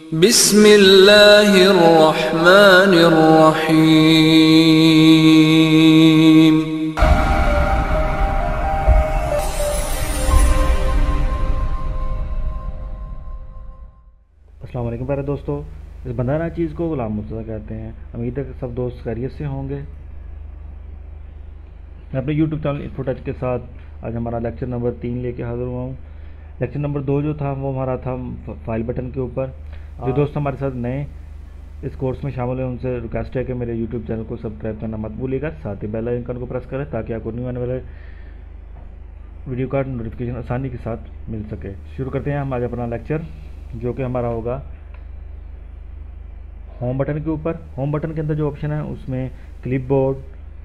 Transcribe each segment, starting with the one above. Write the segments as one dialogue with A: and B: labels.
A: बिस्मिल्लाहिर्रहमानिर्रहीम।
B: प्यारे दोस्तों, इस बंदाना चीज़ को गुलाम मुस्तफ़ा कहते हैं। उम्मीद है कि सब दोस्त खैरियत से होंगे। मैं अपने यूट्यूब चैनल इन्फो टच के साथ आज हमारा लेक्चर नंबर तीन लेके हाजिर हुआ हूँ। लेक्चर नंबर दो जो था, वो हमारा था फ़ाइल बटन के ऊपर। जो दोस्त हमारे साथ नए इस कोर्स में शामिल हैं उनसे रिक्वेस्ट है कि मेरे यूट्यूब चैनल को सब्सक्राइब करना मत भूलिएगा। साथ ही बेल आइकन को प्रेस करें ताकि आपको न्यू आने वाले वीडियो का नोटिफिकेशन आसानी के साथ मिल सके। शुरू करते हैं हम आज अपना लेक्चर जो कि हमारा होगा होम बटन के ऊपर। होम बटन के अंदर जो ऑप्शन है उसमें clipboard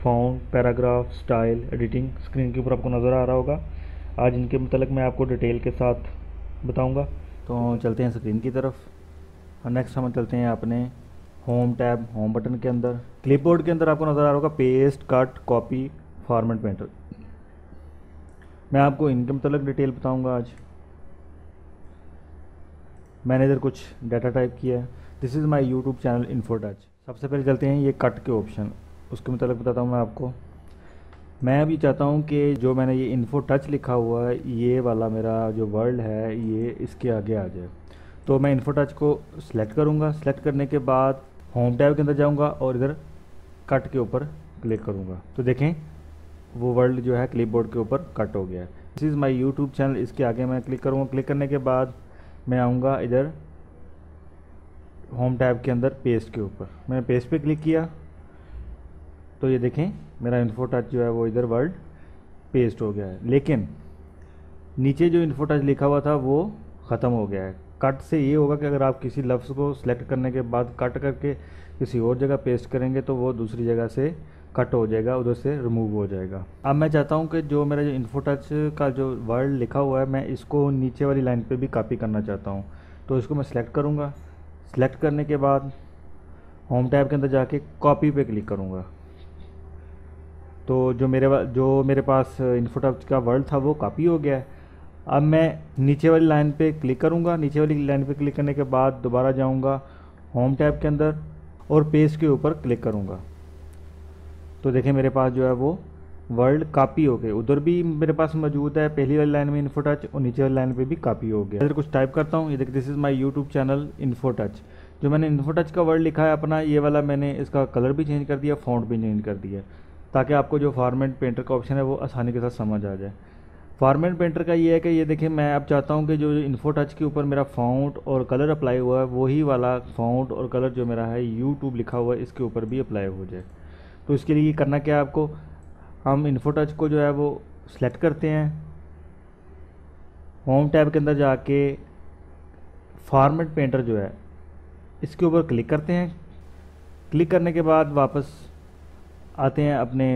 B: font paragraph style editing screen के ऊपर आपको नज़र आ रहा होगा। आज इनके मतलब मैं आपको डिटेल के साथ बताऊँगा। तो चलते हैं स्क्रीन की तरफ़। और नेक्स्ट हम चलते हैं अपने होम टैब होम बटन के अंदर। क्लिपबोर्ड के अंदर आपको नज़र आ रहा होगा paste cut copy format painter मैं आपको इनके मतलब डिटेल बताऊँगा आज। मैंने इधर कुछ डाटा टाइप किया है। This is my YouTube channel info touch सबसे पहले चलते हैं ये कट के ऑप्शन उसके मतलब बताता हूँ मैं आपको। मैं अभी चाहता हूँ कि जो मैंने ये इन्फो टच लिखा हुआ है, ये वाला मेरा जो वर्ल्ड है, ये इसके आगे आ जाए। तो मैं इन्फो टच को सिलेक्ट करूँगा। सिलेक्ट करने के बाद होम टैब के अंदर जाऊँगा और इधर कट के ऊपर क्लिक करूँगा। तो देखें, वो वर्ल्ड जो है क्लिप बोर्ड के ऊपर कट हो गया है। This is my YouTube channel इसके आगे मैं क्लिक करूँगा। क्लिक करने के बाद मैं आऊँगा इधर होम टैब के अंदर पेस्ट के ऊपर। मैंने पेस्ट पे क्लिक किया। तो ये देखें, मेरा इन्फो टच जो है वो इधर वर्ल्ड पेस्ट हो गया है। लेकिन नीचे जो इन्फो टच लिखा हुआ था, वो ख़त्म हो गया है। कट से ये होगा कि अगर आप किसी लफ्ज़ को सिलेक्ट करने के बाद कट करके किसी और जगह पेस्ट करेंगे तो वो दूसरी जगह से कट हो जाएगा, उधर से रिमूव हो जाएगा। अब मैं चाहता हूँ कि जो मेरा जो इन्फो टच का जो वर्ड लिखा हुआ है, मैं इसको नीचे वाली लाइन पे भी कॉपी करना चाहता हूँ। तो इसको मैं सिलेक्ट करूँगा। सिलेक्ट करने के बाद होम टैब के अंदर जाके कॉपी पे क्लिक करूँगा। तो जो मेरे जो मेरे पास इन्फोटच का वर्ड था, वो कॉपी हो गया। है अब मैं नीचे वाली लाइन पे क्लिक करूँगा। नीचे वाली लाइन पे क्लिक करने के बाद दोबारा जाऊँगा होम टैब के अंदर और पेज के ऊपर क्लिक करूँगा। तो देखें मेरे पास जो है वो वर्ल्ड कापी हो गए उधर भी मेरे पास मौजूद है। पहली वाली लाइन में इन्फो टच और नीचे वाली लाइन पे भी कापी हो गया। इधर कुछ टाइप करता हूँ। ये देखिए this is my YouTube channel info touch जो मैंने इन्फो टच का वर्ड लिखा है अपना, ये वाला मैंने इसका कलर भी चेंज कर दिया फॉन्ट भी चेंज कर दिया, ताकि आपको जो फॉर्मेट पेंटर का ऑप्शन है वो आसानी के साथ समझ आ जाए। फॉर्मेट पेंटर का ये है कि ये देखिए, मैं अब चाहता हूँ कि जो इन्फो टच के ऊपर मेरा फाउंट और कलर अप्लाई हुआ है, वही वाला फाउंट और कलर जो मेरा है यूट्यूब लिखा हुआ है, इसके ऊपर भी अप्लाई हो जाए। तो इसके लिए करना क्या है आपको? हम इन्फो टच को जो है वो सिलेक्ट करते हैं। होम टैब के अंदर जाके फॉर्मेट पेंटर जो है, इसके ऊपर क्लिक करते हैं। क्लिक करने के बाद वापस आते हैं अपने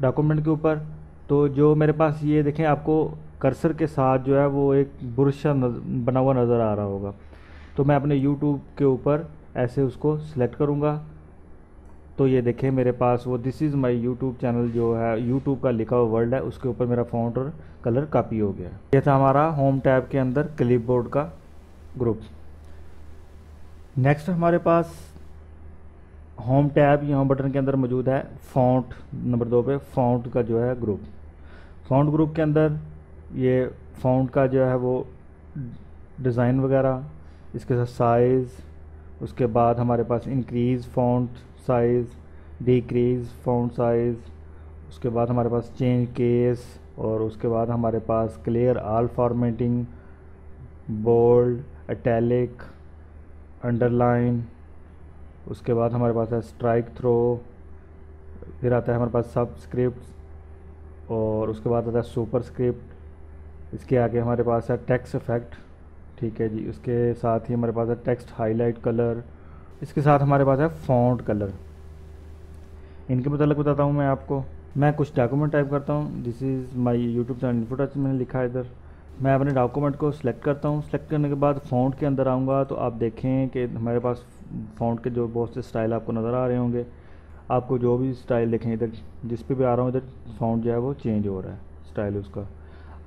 B: डॉक्यूमेंट के ऊपर। तो जो मेरे पास ये देखें, आपको कर्सर के साथ जो है वो एक बुरशा बना हुआ नज़र आ रहा होगा। तो मैं अपने यूट्यूब के ऊपर ऐसे उसको सिलेक्ट करूँगा। तो ये देखें मेरे पास वो this is my YouTube channel जो है यूट्यूब का लिखा हुआ वर्ल्ड है, उसके ऊपर मेरा फ़ॉन्ट और कलर कापी हो गया। ये था हमारा होम टैब के अंदर क्लिप बोर्ड का ग्रुप नेक्स्ट हमारे पास होम टैब या होम बटन के अंदर मौजूद है फ़ॉन्ट नंबर दो पे फ़ॉन्ट का जो है ग्रुप फ़ॉन्ट ग्रुप के अंदर ये फ़ॉन्ट का जो है वो डिज़ाइन वगैरह, इसके साथ साइज़ उसके बाद हमारे पास increase font size decrease font size उसके बाद हमारे पास चेंज केस और उसके बाद हमारे पास clear all formatting bold italic underline उसके बाद हमारे पास है स्ट्राइक थ्रो फिर आता है हमारे पास सब स्क्रिप्ट और उसके बाद आता है सुपर स्क्रिप्ट इसके आगे हमारे पास है टेक्स्ट इफ़ेक्ट ठीक है जी। उसके साथ ही हमारे पास है टेक्स्ट हाईलाइट कलर इसके साथ हमारे पास है फॉन्ट कलर इनके मतलब बताता हूँ मैं आपको। मैं कुछ डॉक्यूमेंट टाइप करता हूँ। This is my YouTube channel info touch मैंने लिखा है इधर। मैं अपने डॉक्यूमेंट को सिलेक्ट करता हूँ। सिलेक्ट करने के बाद फ़ॉन्ट के अंदर आऊँगा तो आप देखें कि हमारे पास फ़ॉन्ट के जो बहुत से स्टाइल आपको नज़र आ रहे होंगे, आपको जो भी स्टाइल देखें इधर, जिस पे भी आ रहा हूँ, इधर फ़ॉन्ट जो है वो चेंज हो रहा है स्टाइल उसका।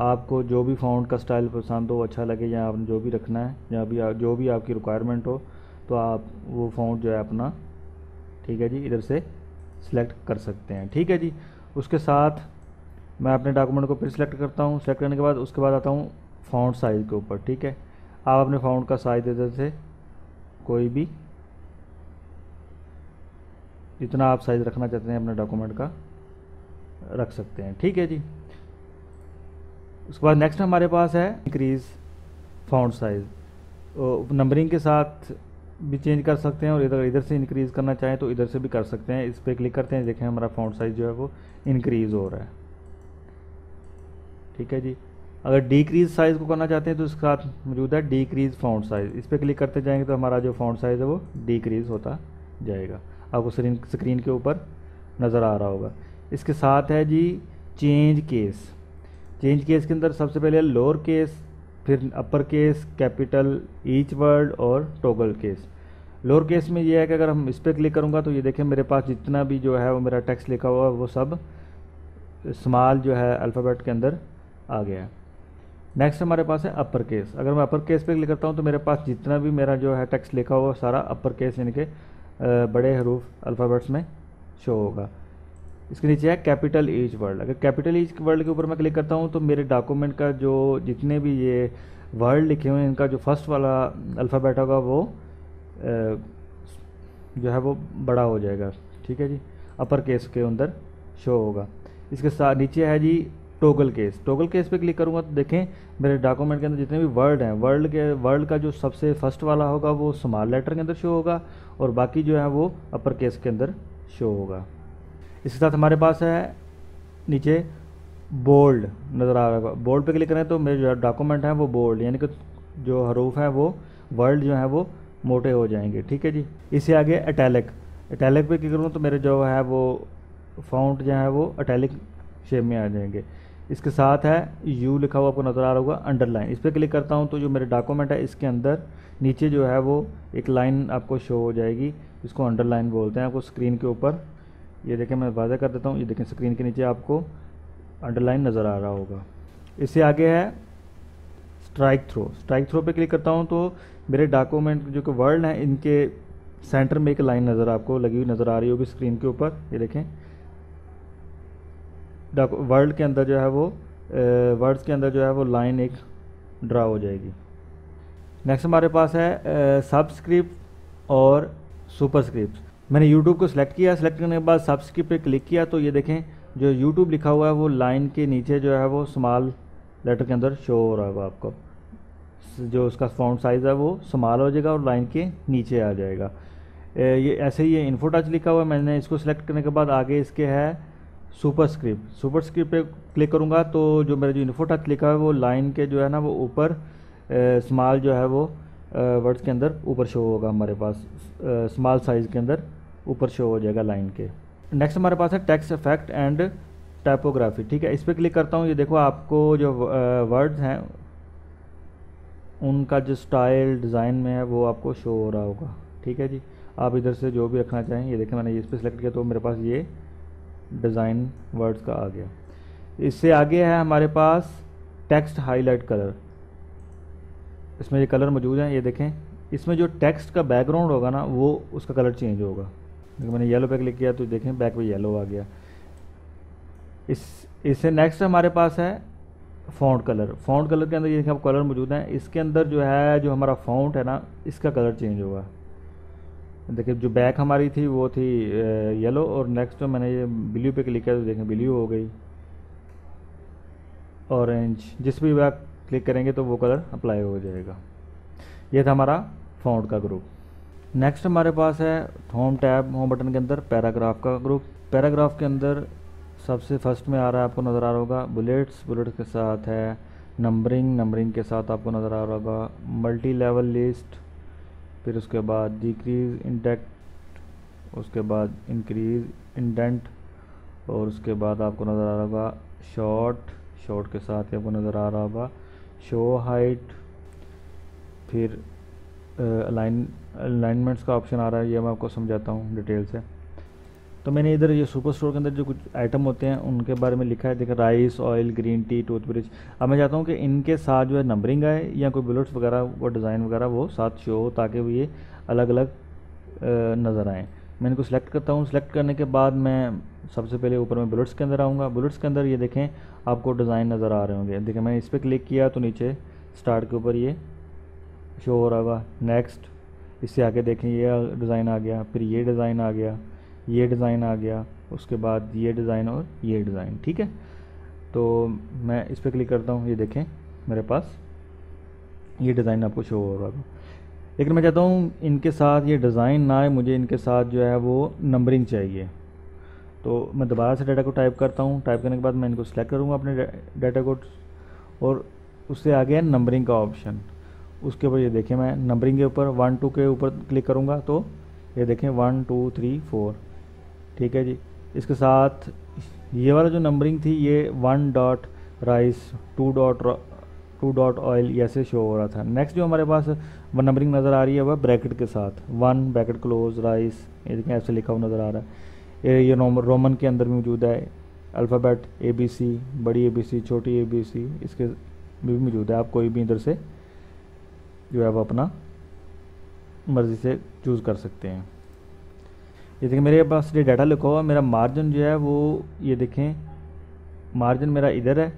B: आपको जो भी फ़ॉन्ट का स्टाइल पसंद हो अच्छा लगे, या आपने जो भी रखना है, या भी जो भी आपकी रिक्वायरमेंट हो तो आप वो फ़ॉन्ट जो है अपना, ठीक है जी, इधर से सिलेक्ट कर सकते हैं। ठीक है जी, उसके साथ मैं अपने डॉक्यूमेंट को फिर सिलेक्ट करता हूँ सेलेक्ट करने के बाद उसके बाद आता हूँ फ़ॉन्ट साइज़ के ऊपर, ठीक है। आप अपने फ़ॉन्ट का साइज़ इधर से कोई भी जितना आप साइज़ रखना चाहते हैं अपने डॉक्यूमेंट का, रख सकते हैं। ठीक है जी। उसके बाद नेक्स्ट हमारे पास है इंक्रीज़ फाउंड साइज़ नंबरिंग के साथ भी चेंज कर सकते हैं और इधर इधर से इंक्रीज़ करना चाहें तो इधर से भी कर सकते हैं। इस पर क्लिक करते हैं, देखें हमारा फ़ॉन्ट साइज़ जो है वो इंक्रीज़ हो रहा है। ठीक है जी। अगर डिक्रीज साइज़ को करना चाहते हैं तो इसके साथ मौजूद है डिक्रीज फ़ॉन्ट साइज़ इस पर क्लिक करते जाएँगे तो हमारा जो फ़ॉन्ट साइज़ है वो डिक्रीज होता जाएगा। आपको स्क्रीन स्क्रीन के ऊपर नज़र आ रहा होगा। इसके साथ है जी चेंज केस चेंज केस के अंदर सबसे पहले लोअर केस फिर upper case capital each word और टोगल केस लोअर केस में ये है कि अगर हम इस पर क्लिक करूँगा तो ये देखें मेरे पास जितना भी जो है वो मेरा टेक्स्ट लिखा हुआ है, वो सब स्मॉल जो है अल्फ़ाबेट के अंदर आ गया है। नेक्स्ट हमारे पास है अपर केस अगर मैं अपर केस पे क्लिक करता हूँ तो मेरे पास जितना भी मेरा जो है टेक्स्ट लिखा हुआ सारा अपर केस यानी कि बड़े हरूफ अल्फ़ाबेट्स में शो होगा। इसके नीचे है कैपिटल ईच वर्ड अगर कैपिटल ईच वर्ड के ऊपर मैं क्लिक करता हूँ तो मेरे डॉक्यूमेंट का जो जितने भी ये वर्ड लिखे हुए हैं इनका जो फ़र्स्ट वाला अल्फ़ाबेट होगा वो जो है वो बड़ा हो जाएगा। ठीक है जी? अपर केस के अंदर शो होगा। इसके साथ नीचे है जी टोगल केस। टोगल केस पे क्लिक करूँगा तो देखें, मेरे डॉक्यूमेंट के अंदर जितने भी वर्ड हैं वर्ल्ड के वर्ल्ड का जो सबसे फ़र्स्ट वाला होगा वो स्मॉल लेटर के अंदर शो होगा और बाकी जो है वो अपर केस के अंदर शो होगा। इसके साथ हमारे पास है नीचे बोल्ड नज़र आ रहा होगा। बोल्ड पे क्लिक करें तो मेरे जो डॉक्यूमेंट हैं वो बोल्ड यानी कि जो हरूफ हैं वो वर्ल्ड जो है वो मोटे हो जाएँगे। ठीक है जी? इससे आगे अटैलिक अटैलिक पे क्लिक करूँ तो मेरे जो है वो फाउंट जो है वो अटैलिक शेप में आ जाएँगे। इसके साथ है यू लिखा हुआ आपको नज़र आ रहा होगा अंडरलाइन इस पर क्लिक करता हूँ तो जो मेरे डॉक्यूमेंट है, इसके अंदर नीचे जो है वो एक लाइन आपको शो हो जाएगी इसको अंडरलाइन बोलते हैं आपको स्क्रीन के ऊपर. ये देखें मैं वादा कर देता हूँ, ये देखें स्क्रीन के नीचे आपको अंडरलाइन नज़र आ रहा होगा. इससे आगे है स्ट्राइक थ्रो स्ट्राइक थ्रो पे क्लिक करता हूँ तो मेरे डॉक्यूमेंट जो कि वर्ल्ड हैं, इनके सेंटर में एक लाइन नज़र आपको लगी हुई नज़र आ रही होगी स्क्रीन के ऊपर. ये देखें वर्ड के अंदर जो है वो वर्ड्स के अंदर जो है वो लाइन एक ड्रा हो जाएगी। नेक्स्ट हमारे पास है सबस्क्रिप्ट और सुपरस्क्रिप्ट मैंने यूट्यूब को सिलेक्ट किया सिलेक्ट करने के बाद सबस्क्रिप्ट पे क्लिक किया तो ये देखें, जो यूट्यूब लिखा हुआ है वो लाइन के नीचे जो है वो स्मॉल लेटर के अंदर शो हो रहा होगा आपको। जो उसका फॉन्ट साइज़ है वो स्मॉल हो जाएगा और लाइन के नीचे आ जाएगा। ये ऐसे ही ये इन्फो टच लिखा हुआ है, मैंने इसको सिलेक्ट करने के बाद आगे इसके है सुपर स्क्रिप्ट सुपर स्क्रिप्ट पे क्लिक करूँगा तो जो मेरा जो इन्फो टच लिखा है वो लाइन के जो है ना वो ऊपर स्मॉल जो है वो वर्ड्स के अंदर ऊपर शो होगा हमारे पास। स्मॉल साइज़ के अंदर ऊपर शो हो जाएगा लाइन के। नेक्स्ट हमारे पास है टेक्स्ट इफ़ेक्ट एंड टाइपोग्राफी ठीक है, इस पर क्लिक करता हूँ। ये देखो आपको जो वर्ड्स हैं, उनका जो स्टाइल डिज़ाइन में है वो आपको शो हो रहा होगा। ठीक है जी? आप इधर से जो भी रखना चाहें, ये देखें मैंने इस पर सेलेक्ट किया तो मेरे पास ये डिज़ाइन वर्ड्स का आ गया। इससे आगे है हमारे पास टेक्स्ट हाईलाइट कलर। इसमें ये कलर मौजूद हैं, ये देखें। इसमें जो टेक्स्ट का बैकग्राउंड होगा ना, वो उसका कलर चेंज होगा। देखो मैंने येलो पे क्लिक किया तो देखें, बैक पे येलो आ गया। इस इससे नेक्स्ट हमारे पास है फ़ॉन्ट कलर। फ़ॉन्ट कलर के अंदर ये देखें कलर मौजूद हैं। इसके अंदर जो है, जो हमारा फ़ॉन्ट है ना, इसका कलर चेंज होगा। देखिए, जो बैक हमारी थी, वो थी येलो और नेक्स्ट मैंने ये ब्लू पे क्लिक किया तो देखें ब्लू हो गई। ऑरेंज जिस भी बैक क्लिक करेंगे तो वो कलर अप्लाई हो जाएगा। ये था हमारा फ़ॉन्ट का ग्रुप नेक्स्ट हमारे पास है होम टैब होम बटन के अंदर पैराग्राफ का ग्रुप पैराग्राफ के अंदर सबसे फ़र्स्ट में आ रहा है, आपको नज़र आ रहा होगा बुलेट्स बुलेट्स के साथ है नंबरिंग नंबरिंग के साथ आपको नज़र आ रहा होगा मल्टी लेवल लिस्ट फिर उसके बाद डिक्रीज इंडेक्ट उसके बाद इंक्रीज इंडेंट और उसके बाद आपको नज़र आ रहा होगा शॉर्ट शॉर्ट के साथ ही आपको नज़र आ रहा होगा शो हाइट फिर अलाइन अलाइनमेंट्स का ऑप्शन आ रहा है, ये मैं आपको समझाता हूँ डिटेल से। तो मैंने इधर ये सुपर स्टोर के अंदर जो कुछ आइटम होते हैं, उनके बारे में लिखा है। देखिए rice oil green tea toothbrush अब मैं चाहता हूँ कि इनके साथ जो है नंबरिंग आए या कोई बुलेट्स वगैरह, वो डिज़ाइन वगैरह वो साथ शो हो ताकि वो ये अलग अलग नज़र आएँ। मैं इनको सेलेक्ट करता हूँ। सेलेक्ट करने के बाद मैं सबसे पहले ऊपर में बुलेट्स के अंदर आऊँगा। बुलेट्स के अंदर ये देखें, आपको डिज़ाइन नज़र आ रहे होंगे। देखें मैंने इस पर क्लिक किया तो नीचे स्टार्ट के ऊपर ये शो हो रहा होगा। नेक्स्ट इससे आगे देखें, ये डिज़ाइन आ गया। फिर ये डिज़ाइन आ गया। ये डिज़ाइन आ गया, उसके बाद ये डिज़ाइन और ये डिज़ाइन, ठीक है? तो मैं इस पर क्लिक करता हूँ, ये देखें मेरे पास। ये डिज़ाइन आपको शो हो रहा होगा लेकिन मैं चाहता हूँ इनके साथ ये डिज़ाइन ना आए, मुझे इनके साथ जो है वो नंबरिंग चाहिए। तो मैं दोबारा से डाटा को टाइप करता हूँ। टाइप करने के बाद मैं इनको सेलेक्ट करूँगा अपने डाटा को और उससे आ गया नंबरिंग का ऑप्शन उसके ऊपर ये देखें मैं नंबरिंग के ऊपर वन टू के ऊपर क्लिक करूँगा तो ये देखें वन टू थ्री फोर ठीक है जी। इसके साथ ये वाला जो नंबरिंग थी, ये one dot rice two dot two dot oil ऐसे शो हो रहा था। नेक्स्ट जो हमारे पास वन नंबरिंग नज़र आ रही है, वह ब्रैकेट के साथ। वन ब्रैकेट क्लोज राइस ये देखें ऐसे लिखा हुआ नज़र आ रहा है। ये ये रोमन के अंदर भी मौजूद है। अल्फ़ाबेट ए बी सी बड़ी ए बी सी छोटी ए बी सी इसके भी मौजूद है। आप कोई भी इधर से जो है वो अपना मर्ज़ी से चूज़ कर सकते हैं। ये देखें, मेरे पास ये डाटा लिखा हुआ मेरा मार्जिन जो है वो, ये देखें मार्जिन मेरा इधर है।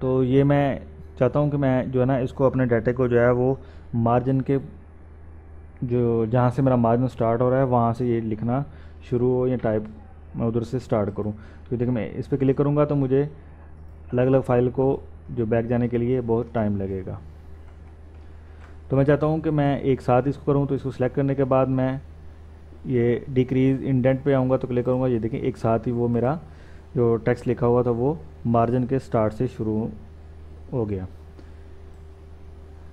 B: तो ये मैं चाहता हूँ कि मैं जो है ना, इसको अपने डाटे को जो है वो मार्जिन के जो, जहाँ से मेरा मार्जिन स्टार्ट हो रहा है, वहाँ से ये लिखना शुरू हो, या टाइप मैं उधर से स्टार्ट करूँ। तो देखिए मैं इस पर क्लिक करूँगा तो मुझे अलग अलग फ़ाइल को जो बैक जाने के लिए बहुत टाइम लगेगा। तो मैं चाहता हूँ कि मैं एक साथ इसको करूँ तो इसको सिलेक्ट करने के बाद मैं ये डिक्रीज इंडेंट पे आऊँगा तो क्लिक करूँगा। ये देखिए, एक साथ ही वो मेरा जो टेक्स्ट लिखा हुआ था वो मार्जिन के स्टार्ट से शुरू हो गया।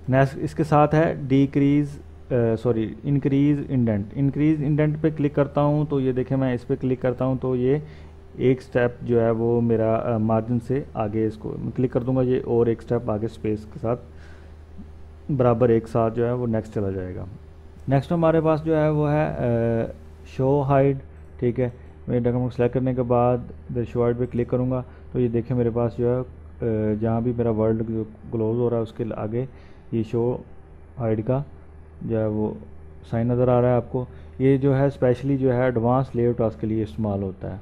B: नेक्स्ट इसके साथ है decrease sorry increase indent increase indent पे क्लिक करता हूँ तो ये देखें मैं इस पर क्लिक करता हूँ तो ये एक स्टेप जो है वो मेरा मार्जिन से आगे इसको मैं क्लिक कर दूँगा। ये और एक स्टेप आगे स्पेस के साथ बराबर एक साथ जो है वो नेक्स्ट चला जाएगा। नेक्स्ट हमारे पास जो है वो है शो हाइड ठीक है? मैं डॉक्यूमेंट सेलेक्ट करने के बाद इधर शो हाइड पे क्लिक करूँगा तो ये देखें मेरे पास जो है जहाँ भी मेरा वर्ल्ड क्लोज हो रहा है, उसके आगे ये शो हाइड का जो है वो साइन नज़र आ रहा है आपको। ये जो है स्पेशली जो है एडवांस लेयर टास्क के लिए इस्तेमाल होता है।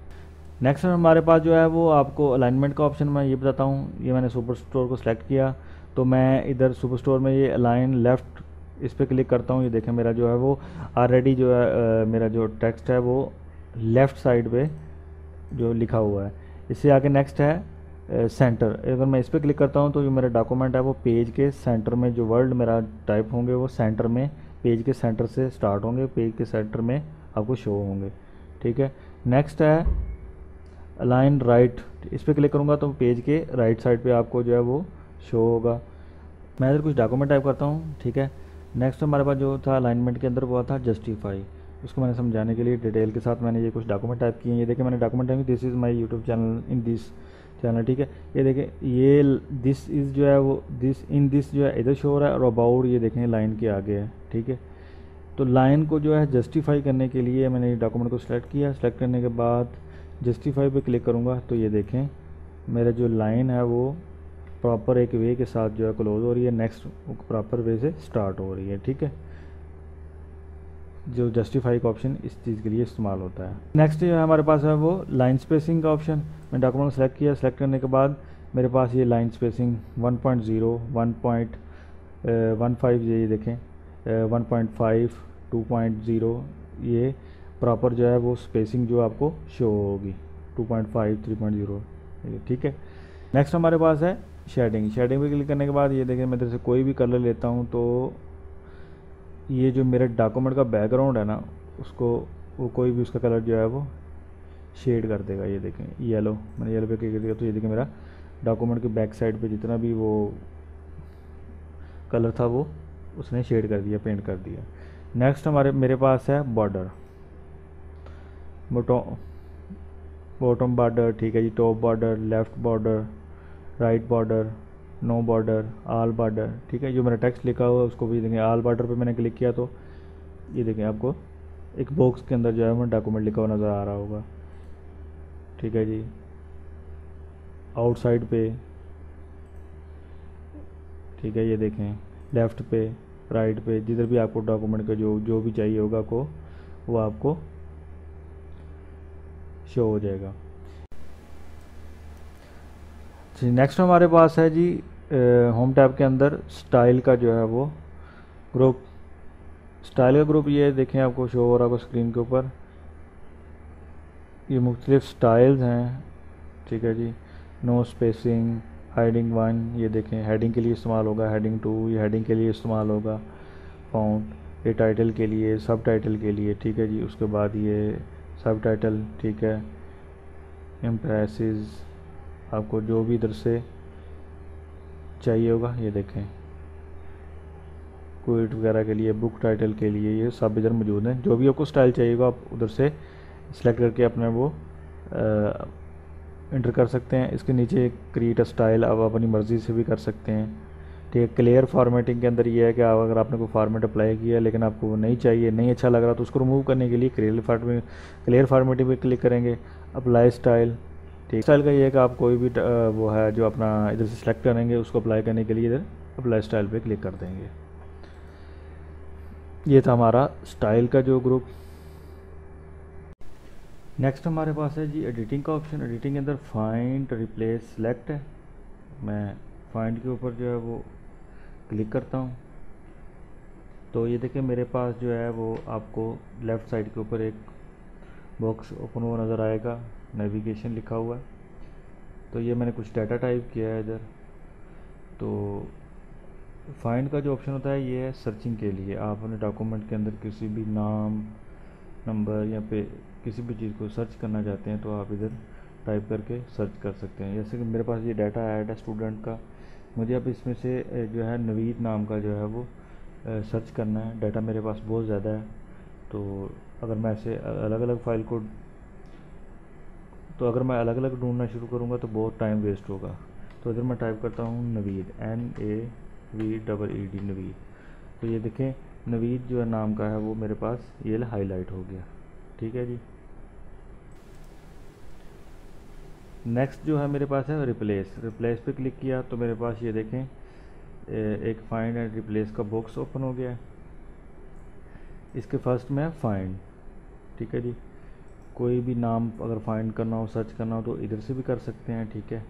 B: नेक्स्ट हमारे पास जो है वो आपको अलाइनमेंट का ऑप्शन मैं ये बताता हूँ, ये मैंने सुपर स्टोर को सिलेक्ट किया तो मैं इधर सुपर स्टोर में ये अलाइन लेफ़्ट इस पर क्लिक करता हूँ। ये देखें, मेरा जो है वो ऑलरेडी जो है मेरा जो टेक्स्ट है वो लेफ़्ट साइड पे जो लिखा हुआ है। इससे आगे नेक्स्ट है सेंटर अगर मैं इस पर क्लिक करता हूँ तो जो मेरा डॉक्यूमेंट है वो पेज के सेंटर में जो वर्ड मेरा टाइप होंगे, वो सेंटर में पेज के सेंटर से स्टार्ट होंगे पेज के सेंटर में आपको शो होंगे। ठीक है? नेक्स्ट है अलाइन राइट इस पर क्लिक करूँगा तो पेज के राइट साइड पर आपको जो है वो शो होगा। मैं इधर कुछ डॉक्यूमेंट टाइप करता हूँ, ठीक है? नेक्स्ट हमारे पास जो था अलाइनमेंट के अंदर वो था जस्टिफाई उसको मैंने समझाने के लिए डिटेल के साथ मैंने ये कुछ डॉक्यूमेंट टाइप किए हैं। ये देखिए, मैंने document type this is my YouTube channel in this channel ठीक है? ये देखें ये दिस इज़ जो है वो दिस इन दिस जो है, इधर शो हो रहा है और अबाउट ये देखें लाइन के आगे है, ठीक है? तो लाइन को जो है जस्टिफाई करने के लिए मैंने डॉक्यूमेंट को सिलेक्ट किया। सिलेक्ट करने के बाद जस्टिफाई पे क्लिक करूँगा। तो ये देखें, मेरा जो लाइन है वो प्रॉपर एक वे के साथ जो है क्लोज हो रही है नेक्स्ट प्रॉपर वे से स्टार्ट हो रही है, ठीक है? जो जस्टिफाई का ऑप्शन इस चीज़ के लिए इस्तेमाल होता है। नेक्स्ट जो है हमारे पास है वो लाइन स्पेसिंग का ऑप्शन मैं डॉक्यूमेंट सेलेक्ट किया सेलेक्ट करने के बाद मेरे पास ये लाइन स्पेसिंग 1.0 1. 1.15 ये देखें 1.5 2.0 ये प्रॉपर जो है वो स्पेसिंग जो आपको शो होगी। 2.5 3.0 ठीक है? नेक्स्ट हमारे पास है शेडिंग। शेडिंग पे क्लिक करने के बाद ये देखें मैं इधर से कोई भी कलर लेता हूँ तो ये जो मेरे डॉक्यूमेंट का बैकग्राउंड है ना, उसको, वो कोई भी उसका कलर जो है वो शेड कर देगा। ये देखें, येलो, मैंने येलो पे क्लिक कर दिया तो ये देखें मेरा डॉक्यूमेंट के बैक साइड पे जितना भी वो कलर था वो, उसने शेड कर दिया, पेंट कर दिया। नेक्स्ट हमारे, मेरे पास है बॉर्डर। बॉटम बॉटम बॉर्डर, ठीक है जी, top border, left border right border no border all border ठीक है? जो मेरा टेक्स्ट लिखा हुआ है, उसको भी देखें। आल बॉर्डर पे मैंने क्लिक किया तो ये देखें आपको, एक बॉक्स के अंदर जो है मैं डॉक्यूमेंट लिखा हुआ नज़र आ रहा होगा। ठीक है जी? आउटसाइड पे, ठीक है, ये देखें। लेफ़्ट पे राइट पे, जिधर भी आपको डॉक्यूमेंट का जो जो भी चाहिए होगा को वो आपको शो हो जाएगा। जी नेक्स्ट हमारे पास है जी होम टैब के अंदर स्टाइल का जो है वो ग्रुप स्टाइल का ग्रुप ये देखें आपको शो हो रहा होगा स्क्रीन के ऊपर। ये मुख्तलिफ़ स्टाइल्स हैं, ठीक है जी। नो स्पेसिंग हेडिंग वन ये देखें। हेडिंग के लिए इस्तेमाल होगा हेडिंग टू ये हेडिंग के लिए इस्तेमाल होगा। फाउंड ये टाइटल के लिए सब टाइटल के लिए, ठीक है जी। उसके बाद ये सब टाइटल ठीक है। इम्प्रेसिस आपको जो भी इधर से चाहिए होगा, ये देखें। क्विट वगैरह के लिए बुक टाइटल के लिए ये सब इधर मौजूद हैं। जो भी आपको स्टाइल चाहिए होगा, आप उधर से सिलेक्ट करके अपने वो इंटर कर सकते हैं। इसके नीचे क्रिएट स्टाइल आप अपनी मर्ज़ी से भी कर सकते हैं। ठीक है क्लियर फॉर्मेटिंग के अंदर ये है कि आप, अगर आपने कोई फॉर्मेट अप्लाई किया लेकिन आपको वो नहीं चाहिए, नहीं अच्छा लग रहा तो उसको रिमूव करने के लिए क्लियर फॉर्मेट क्लियर फॉर्मेटिंग पे क्लिक करेंगे। अप्लाई स्टाइल ठीक स्टाइल का ये है कि आप कोई भी वो है जो अपना इधर से सिलेक्ट करेंगे, उसको अप्लाई करने के लिए इधर अप्लाई स्टाइल पे क्लिक कर देंगे। ये था हमारा स्टाइल का जो ग्रुप नेक्स्ट हमारे पास है जी एडिटिंग का ऑप्शन एडिटिंग के अंदर फाइंड रिप्लेस सेलेक्ट है। मैं फाइंड के ऊपर जो है वो क्लिक करता हूँ। तो ये देखिए, मेरे पास जो है वो आपको लेफ़्ट साइड के ऊपर एक बॉक्स ओपन हुआ नज़र आएगा। नेविगेशन लिखा हुआ है। तो ये मैंने कुछ डाटा टाइप किया है इधर। तो फाइंड का जो ऑप्शन होता है, ये है सर्चिंग के लिए। आप अपने डॉक्यूमेंट के अंदर किसी भी नाम नंबर या पे किसी भी चीज़ को सर्च करना चाहते हैं तो आप इधर टाइप करके सर्च कर सकते हैं। जैसे कि मेरे पास ये डाटा ऐड है स्टूडेंट का। मुझे अब इसमें से जो है नवीद नाम का जो है वो सर्च करना है। डाटा मेरे पास बहुत ज़्यादा है। तो अगर मैं ऐसे अलग अलग फ़ाइल को तो अगर मैं अलग अलग ढूंढना शुरू करूँगा तो बहुत टाइम वेस्ट होगा। तो इधर मैं टाइप करता हूँ Naveed N A V double E D Naveed. तो ये देखें, नवीद जो है नाम का है, वो मेरे पास ये हाईलाइट हो गया। ठीक है जी? नेक्स्ट जो है मेरे पास है रिप्लेस रिप्लेस पे क्लिक किया तो मेरे पास ये देखें एक फाइंड एंड रिप्लेस का बॉक्स ओपन हो गया। है इसके फ़र्स्ट में है फाइंड ठीक है जी? कोई भी नाम अगर फाइंड करना हो सर्च करना हो तो इधर से भी कर सकते हैं, ठीक है?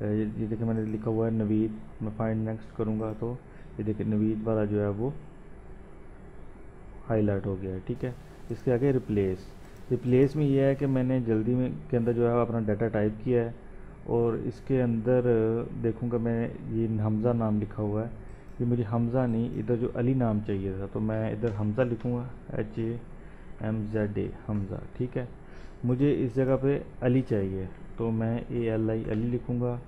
B: ये देखिए मैंने लिखा हुआ है नवीद, मैं फाइंड नेक्स्ट करूँगा तो ये देखिए नवीद वाला जो है वो हाईलाइट हो गया है, ठीक है? इसके आगे रिप्लेस रिप्लेस में ये है कि मैंने जल्दी में, के अंदर जो है अपना डाटा टाइप किया है और इसके अंदर देखूँगा मैं ये हमज़ा नाम लिखा हुआ है। ये मुझे हमज़ा नहीं, इधर जो अली नाम चाहिए था तो मैं इधर हमज़ा लिखूँगा H A M Z A Hamza ठीक है? मुझे इस जगह पे अली चाहिए तो मैं ए एल आई अली लिखूँगा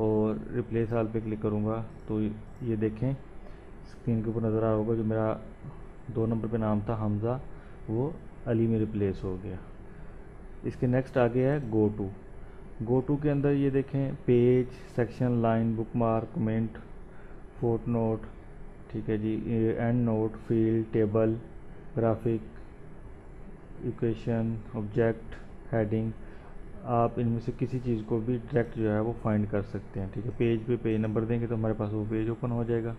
B: और रिप्लेस आल पे क्लिक करूँगा। तो ये देखें स्क्रीन के ऊपर नज़र आ रहा होगा जो मेरा दो नंबर पे नाम था हमज़ा वो अली में रिप्लेस हो गया। इसके नेक्स्ट आगे है गो टू गो टू के अंदर ये देखें page section line bookmark comment footnote ठीक है जी endnote field table graphic equation object heading आप इनमें से किसी चीज़ को भी डायरेक्ट जो है वो फाइंड कर सकते हैं, ठीक है? पेज पे पेज नंबर देंगे तो हमारे पास वो पेज ओपन हो जाएगा।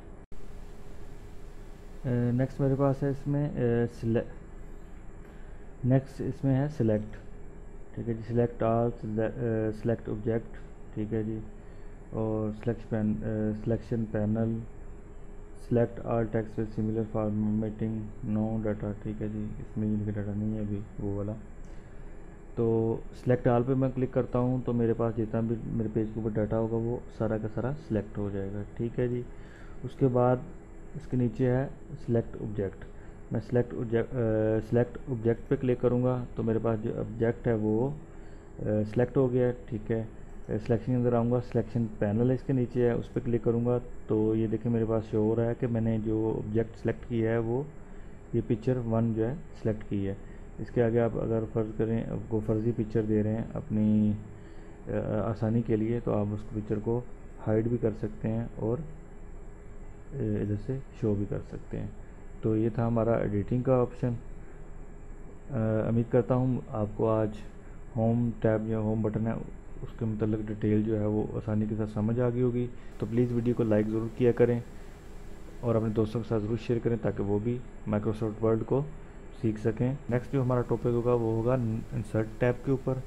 B: नेक्स्ट मेरे पास है इसमें नेक्स्ट इसमें है सिलेक्ट ठीक है जी? सिलेक्ट आल सिलेक्ट ऑब्जेक्ट ठीक है जी? और select pane selection panel select all text with similar formatting no data ठीक है जी, इसमें इनका डाटा नहीं है अभी, वो वाला। तो सिलेक्ट आल पे मैं क्लिक करता हूँ तो मेरे पास जितना भी मेरे पेज के ऊपर डाटा होगा, वो सारा का सारा सिलेक्ट हो जाएगा, ठीक है जी। उसके बाद इसके नीचे है सिलेक्ट ऑब्जेक्ट मैं सिलेक्ट सिलेक्ट ऑब्जेक्ट पे क्लिक करूँगा तो मेरे पास जो ऑब्जेक्ट है वो सिलेक्ट हो गया, ठीक है। सिलेक्शन के अंदर आऊँगा सिलेक्शन पैनल इसके नीचे है, उस पर क्लिक करूँगा। तो ये देखिए मेरे पास शो हो रहा है कि मैंने जो ऑब्जेक्ट सेलेक्ट किया है वो, ये पिक्चर वन जो है सिलेक्ट की है। इसके आगे आप अगर फ़र्ज़ करें, आपको फ़र्ज़ी पिक्चर दे रहे हैं अपनी आसानी के लिए तो आप उस पिक्चर को हाइड भी कर सकते हैं और इधर से शो भी कर सकते हैं। तो ये था हमारा एडिटिंग का ऑप्शन उम्मीद करता हूँ आपको आज होम टैब या होम बटन है उसके मतलब डिटेल जो है वो आसानी के साथ समझ आ गई होगी। तो प्लीज़ वीडियो को लाइक ज़रूर किया करें और अपने दोस्तों के साथ ज़रूर शेयर करें ताकि वो भी माइक्रोसॉफ्ट वर्ल्ड को सीख सकें। नेक्स्ट जो हमारा टॉपिक होगा वो होगा इंसर्ट टैब के ऊपर।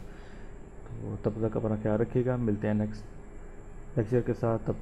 B: तो तब तक अपना ख्याल रखिएगा। मिलते हैं नेक्स्ट लेक्चर के साथ। तब